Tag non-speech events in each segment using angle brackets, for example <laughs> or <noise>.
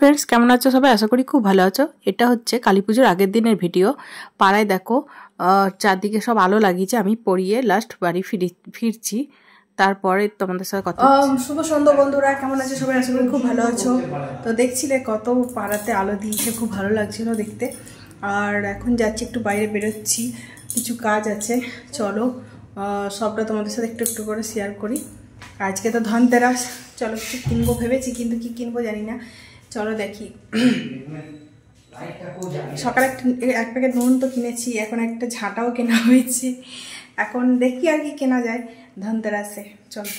Friends কেমন আছো সবাই? আশা করি খুব ভালো আছো। এটা হচ্ছে কালী পুজোর আগের দিনের ভিডিও। পাড়ায় দেখো চারদিকে সব আলো লাগিয়েছে আমি পড়িয়ে লাস্ট বাড়ি ফিরি ফিরছি। তারপরে তোমাদের সাথে কথা শুভ সন্ধ্যা বন্ধুরা কেমন আছে সবাই? আশা করি খুব ভালো আছো। তো দেখছিলে কত পাড়াতে আলো দিয়েছে খুব ভালো লাগছিল দেখতে। আর এখন যাচ্ছি একটু বাইরে বেরোচ্ছি। কিছু কাজ আছে চলো সবটা তোমাদের সাথে একটু একটু করে শেয়ার করি। আজকে তো ধনতেরাস চলো একটু কিনবো ভেবেছি কিন্তু কি কিনবো জানি না। চলো দেখি। সকালে একটা এক প্যাকেট নুন তো কিনেছি এখন একটা ঝাঁটাও কেনা হয়েছে। এখন দেখি আর কি কেনা যায়। ধনতেরাসে চলো।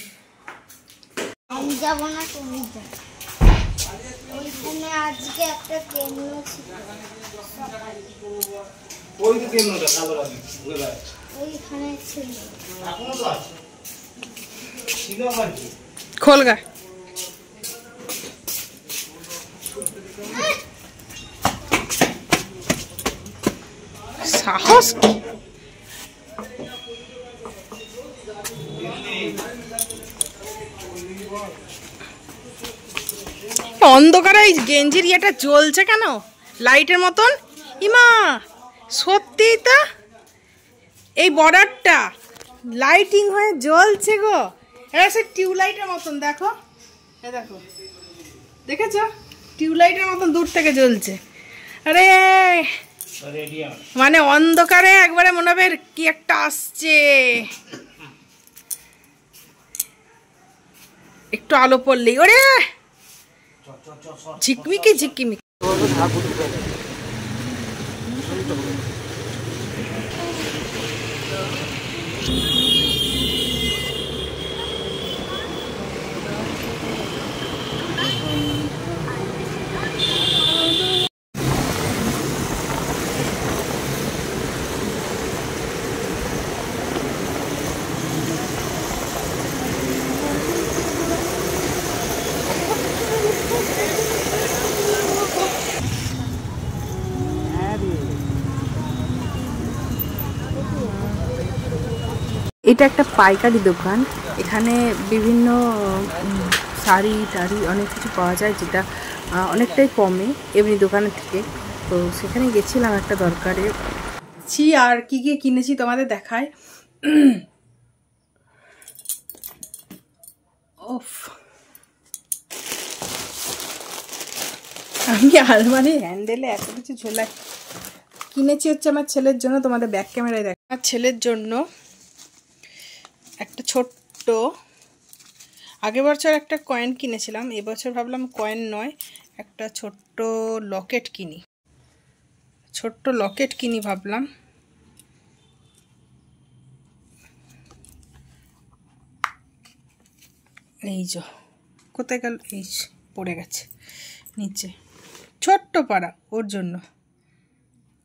আমি যাব না তুমি ওইখানে আজকে একটা কেন্দ্র ছিল? ওই তো কেন্দ্রটা কালো লাগে ওইখানে ছিল। এখনও তো আছে। ছিল আবার কি? খোলগা। কি অন্ধকারে এই গেঞ্জির ইয়েটা জ্বলছে কেন? লাইটের মতন? ইমা, সত্যিই তা? এই বর্ডারটা লাইটিং হয়ে জ্বলছে গো। এটা সে টিউবলাইটের মতন, দেখো। দেখো। দেখেছ? টিউবলাইটের মতন দূর থেকে জ্বলছে। আরে মানে অন্ধকারে একবারে মনে হবে কি একটা আসছে। একটু আলো পড়লেই। ওরে! ঝিকমিকি ঝিকমিকি। এটা একটা পাইকারি দোকান। এখানে বিভিন্ন শাড়ি টাড়ি অনেক কিছু পাওয়া যায় যেটা অনেকটাই কমে এমনি দোকানের থেকে। তো সেখানে গেছিলাম একটা দরকারে। ছি, আর কি কি কিনেছি তোমাদের দেখায়? ওফ আমি আলমারির হ্যান্ডেলে এত কিছু ঝোলা কিনেছি হচ্ছে আমার ছেলের জন্য, তোমাদের ব্যাক ক্যামেরায় দেখ আমার ছেলের জন্য একটা ছোট্ট, আগের বছর একটা কয়েন কিনেছিলাম এবছর ভাবলাম কয়েন নয়, একটা ছোট্ট লকেট কিনি। ছোট্ট লকেট কিনি ভাবলাম। এই যে, কোথায় গেল? এই পড়ে গেছে, নিচে। ছোট্ট পাড়া, ওর জন্য।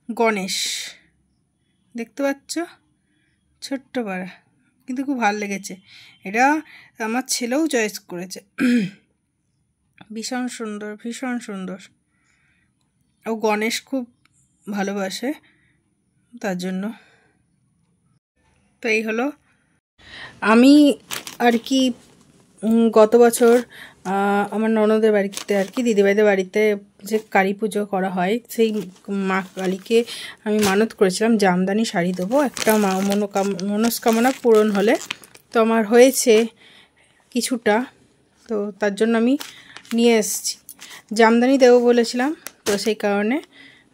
গণেশ, দেখতে পাচ্ছ? ছোট্ট পাড়া। কিন্তু খুব ভালো লেগেছে। এটা আমার ছেলেও চয়েস করেছে। ভীষণ সুন্দর ভীষণ সুন্দর। ও গণেশ খুব ভালোবাসে, তার জন্য। তো এই হলো। আমি আর কি গত বছর আমার ননদের বাড়িতে আর কি, দিদিভাইদের বাড়িতে যে কালী পুজো করা হয়, সেই মা কালীকে আমি মানত করেছিলাম জামদানি শাড়ি দেবো। একটা মনোকাম, মনস্কামনা পূরণ হলে তো আমার হয়েছে কিছুটা, তো তার জন্য আমি নিয়ে এসেছি। জামদানি দেবো বলেছিলাম, তো সেই কারণে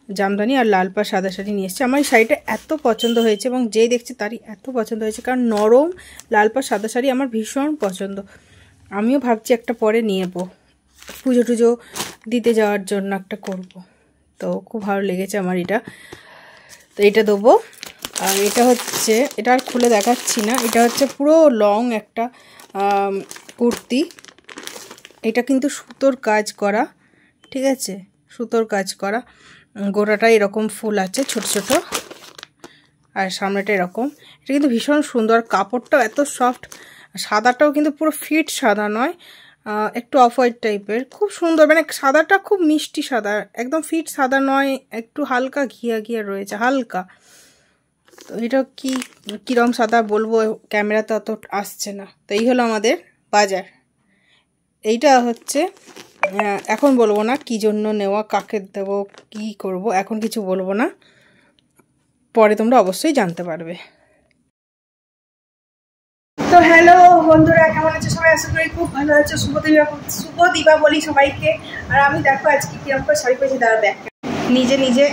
জামদানি আর লাল পা সাদা শাড়ি নিয়ে এসেছি। আমার এই শাড়িটা এত পছন্দ হয়েছে এবং যেই দেখছি তারই এত পছন্দ হয়েছে, কারণ নরম লাল পা সাদা শাড়ি আমার ভীষণ পছন্দ। আমিও ভাবছি একটা পরে নিয়ে নেব পুজো টুজো দিতে যাওয়ার জন্য একটা করব। তো খুব ভালো লেগেছে আমার এটা। তো এটা দেবো। আর এটা হচ্ছে, এটা আর খুলে দেখাচ্ছি না। এটা হচ্ছে পুরো লং একটা কুর্তি। এটা কিন্তু সুতোর কাজ করা, ঠিক আছে? সুতোর কাজ করা। গোটাটা এরকম ফুল আছে, ছোট ছোট। আর সামনেটা এরকম। এটা কিন্তু ভীষণ সুন্দর। কাপড়টাও এত সফট। সাদাটাও কিন্তু পুরো ফিট সাদা নয় একটু অফ হোয়াইট টাইপের। খুব সুন্দর মানে সাদাটা খুব মিষ্টি সাদা, একদম ফিট সাদা নয়, একটু হালকা ঘিয়া ঘিয়া রয়েছে, হালকা। তো এটা কি, কিরম সাদা বলব ক্যামেরাতে অত আসছে না। তো এই হলো আমাদের বাজার। এইটা হচ্ছে এখন বলব না কি জন্য নেওয়া, কাকে দেব, কি করব, এখন কিছু বলব না। পরে তোমরা অবশ্যই জানতে পারবে। তো হ্যালো বন্ধুরা, কেমন আছো সবাই? আশা করি খুব ভালো আছো। শুভ দিবা শুভ দীপাবলি সবাইকে। আর আমি দেখো আজকে কীরকম করে শাড়ি পরেছি দাঁড়া দেখ। নিজে নিজে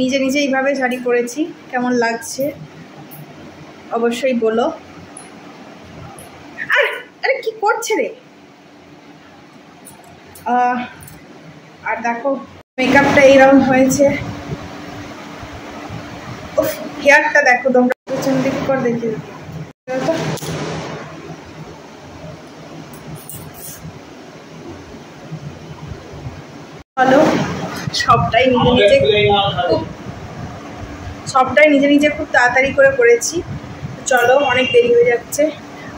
নিজে নিজে এইভাবে শাড়ি পরেছি, কেমন লাগছে? অবশ্যই বলো। আরে আরে কি করছে রে? আর দেখো মেকআপটা এইরকম হয়েছে। হেয়ারটা দেখো তোমরা পেছন দিক কর দেখি চলো, সবটাই নিজে নিজে খুব সবটাই নিজে নিজে খুব তাড়াতাড়ি করে করেছি। চলো, অনেক দেরি হয়ে যাচ্ছে।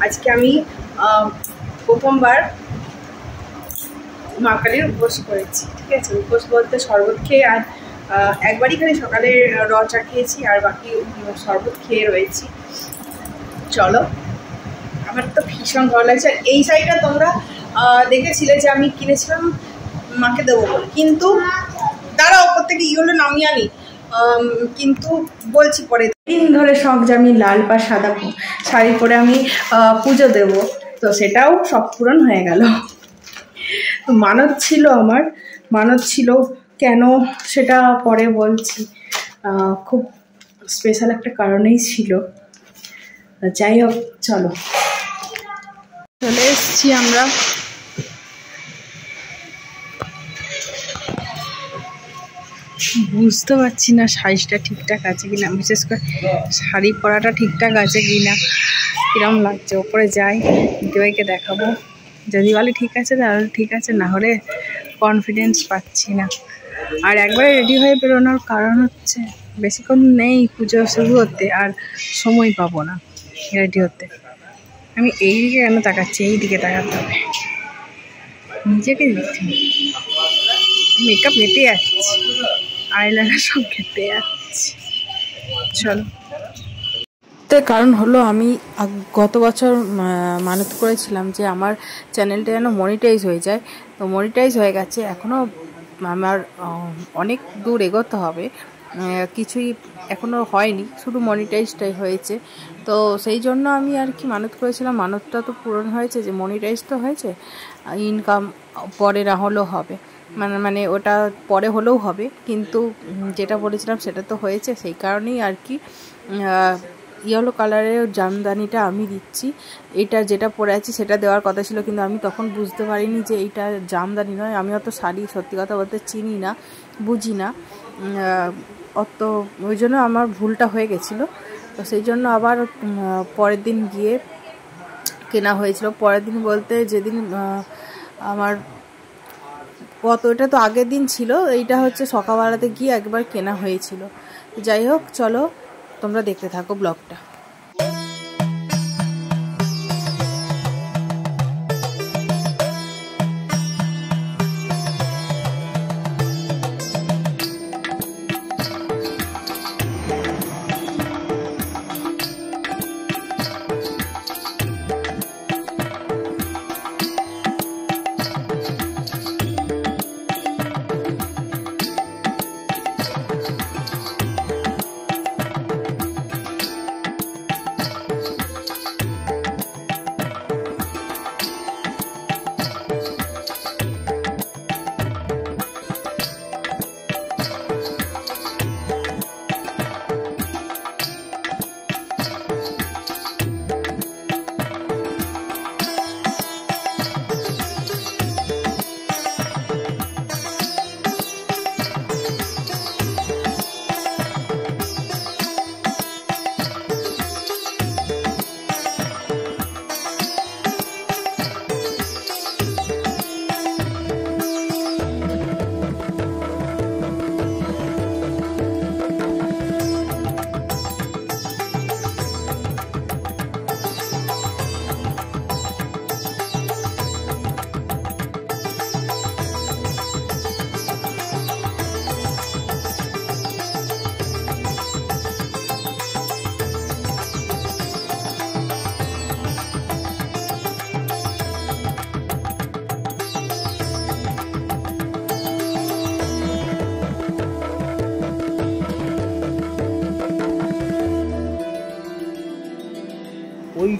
আজকে আমি প্রথমবার মা কালীর উপোস করেছি, ঠিক আছে? উপোস বলতে শরবত খেয়ে আর একবারই খালি সকালে র চা খেয়েছি আর বাকি শরবত খেয়ে রয়েছি। চলো। আমার তো ভীষণ ভালো লাগছে। আর এই শাড়িটা তোমরা দেখেছিলে যে আমি কিনেছিলাম, মাকে দেবো বলে। কিন্তু দাঁড়া ওপর থেকে ইগুলো নামিয়ে আনি। কিন্তু বলছি পরে। দিন ধরে শখ যে আমি লাল বা সাদা শাড়ি পরে আমি পুজো দেব। তো সেটাও সব পূরণ হয়ে গেল। মানত ছিল আমার। মানত ছিল কেন সেটা পরে বলছি। খুব স্পেশাল একটা কারণেই ছিল। যাই হোক, চলো। চলে এসছি আমরা। বুঝতে পারছি না সাইজটা ঠিকঠাক আছে কিনা, বিশেষ করে শাড়ি পরাটা ঠিকঠাক আছে কিনা, কিরম লাগছে। ওপরে যাই, দিদিভাইকে দেখাবো। যদি বলে ঠিক আছে, তাহলে ঠিক আছে, না হলে কনফিডেন্স পাচ্ছি না। আর একবারে রেডি হয়ে বেরোনোর কারণ হচ্ছে, বেশিক্ষণ নেই পুজো শুরু হতে, আর সময় পাবো না। রেডি হতে। আমি এই দিকে কেন তাকাচ্ছি? এই দিকে তাকাতে হবে। নিজেকে দিচ্ছি মেকআপ ঘেটে যাচ্ছে। আইলাইনার সব ঘেটে যাচ্ছি। চলো। তো কারণ হলো আমি গত বছর মানত করেছিলাম যে আমার চ্যানেলটা যেন মনিটাইজ হয়ে যায়। তো মনিটাইজ হয়ে গেছে। এখনও আমার অনেক দূর এগোতে হবে। কিছুই এখনও হয়নি, শুধু মনিটাইজটাই হয়েছে। তো সেই জন্য আমি আর কি মানত করেছিলাম। মানতটা তো পূরণ হয়েছে যে মনিটাইজ তো হয়েছে ইনকাম পরে না হলেও হবে। মানে মানে ওটা পরে হলেও হবে, কিন্তু যেটা বলেছিলাম সেটা তো হয়েছে। সেই কারণেই আর কি ইয়েলো কালারের জামদানিটা আমি দিচ্ছি। এটা যেটা পরে আছি সেটা দেওয়ার কথা ছিল, কিন্তু আমি তখন বুঝতে পারিনি যে এইটা জামদানি নয়। আমি অত শাড়ি সত্যি কথা বলতে চিনি না, বুঝি না। অত ওই জন্য আমার ভুলটা হয়ে গেছিল। তো সেই জন্য আবার পরের দিন গিয়ে কেনা হয়েছিল। পরের দিন বলতে যেদিন আমার কত, এটা তো আগের দিন ছিল, এইটা হচ্ছে সকালবেলাতে গিয়ে একবার কেনা হয়েছিল। যাই হোক, চলো তোমরা দেখতে থাকো ব্লগটা।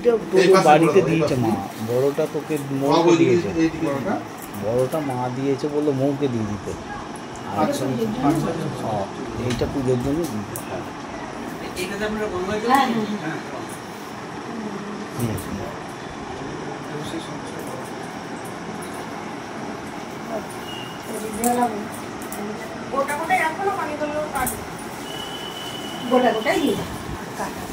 এইটা তোকে বাড়িতে দিয়েছে মা। বড়টা তোকে মৌকে দিয়েছে। বড়টা? মা দিয়েছে বলল মৌকে দিয়ে দিতে। আর হ্যাঁ, এইটা পুজোর জন্য দিতে হয়। হুম। গোটা গোটাই রাখো না পানিগুলো কাটো গোটা গোটাই দিয়ে দাও।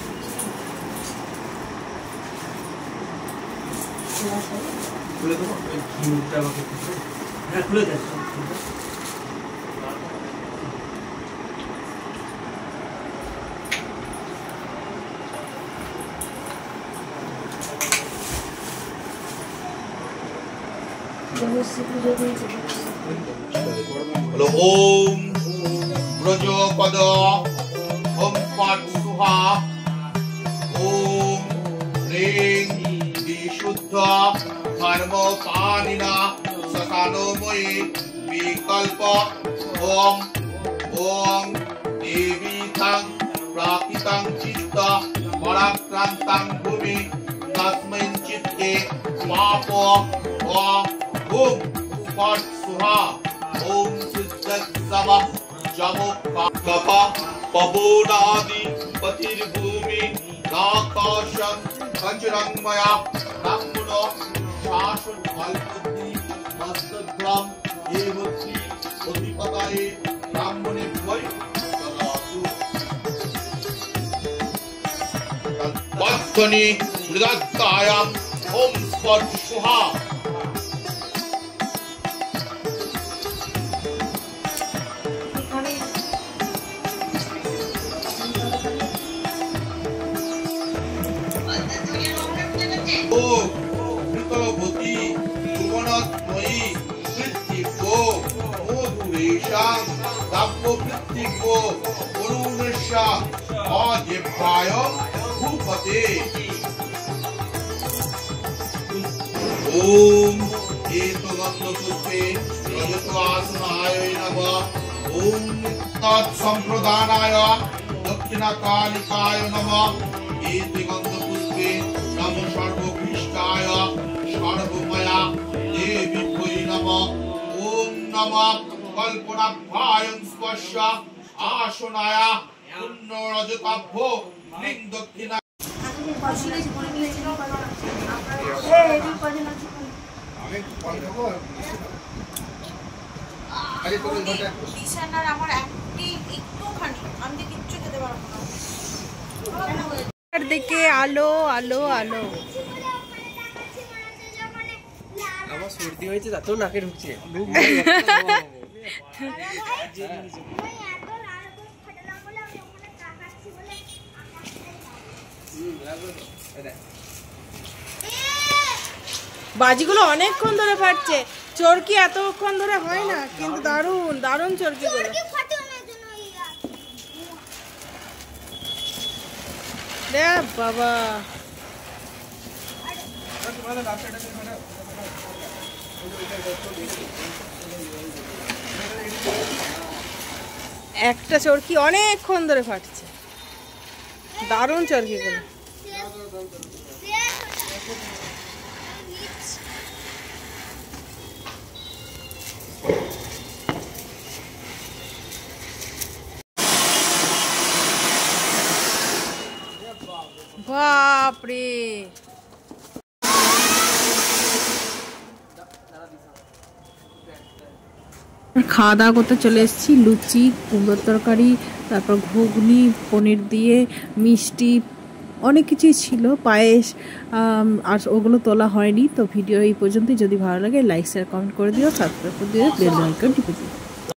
কাটা খুলে দেবো ওই ঘিটা আমাকে একটু- হ্যাঁ খুলে দেয় হলো ওম ব্রজপদ ওম পাট সুহা ওম হ্রিং धर्मपाणिना शशानो मयि, विकल्प ॐ ॐ देवीतां प्रापितां चित्त, पराक्रान्तां भूमि तस्मिन् चित्ते, स्वाप ॐ फट् सुहा ॐ सिद्धसव जमो कप पवनादिपतिर्भूमि नाकाशं वज्रङ्मया পবনাদি পতির্ভূমি নাকাশং বজ্রংময়া ব্রাহ্মণ শাসন ফলবুদ্ধি মস্তগ্রাম ব্রাহ্মণে ভয়। তদ্ধ্বনি মৃদত্তায়াম ওম স্পর্শুহা পৃথিবো অরুণেশা অজেভ্যায় ভূপতে ওম এতগন্ধপুষ্পে রজত আসনায় নমঃ ওম তৎসম্প্রদানায় দক্ষিণাকালিকায় নমঃ এতগন্ধপুষ্পে নম সর্বকৃষ্টায় সর্বময়া দেবী ভৈ নমঃ ওম নমঃ কল্পনাভ্যায়ং স্পর্শ আসনায় পুণ্য রজতাভ্য লিং দক্ষিণা বিছানার আমার একটি একটুখানি আমি কিচ্ছু খেতে পারব না। দিকে আলো আলো আলো। আমার সর্দি হয়েছে তাতেও নাকে ঢুকছে। <laughs> বাজিগুলো অনেকক্ষণ ধরে ফাটছে। চরকি এতক্ষণ ধরে হয় না কিন্তু দারুণ দারুণ চরকিগুলো রে বাবা। একটা চরকি অনেকক্ষণ ধরে ফাটছে? দারুণ চরকিগুলো বাপরে। খাওয়া দাওয়া করতে চলে এসেছি, লুচি, কুমড়োর তরকারি, তারপর ঘুগনি, পনির দিয়ে, মিষ্টি, অনেক কিছুই ছিল, পায়েস আর ওগুলো তোলা হয়নি। তো ভিডিও এই পর্যন্তই। যদি ভালো লাগে লাইক শেয়ার কমেন্ট করে দিও সাবস্ক্রাইব করে দিও বেল আইকন টিপে দিও।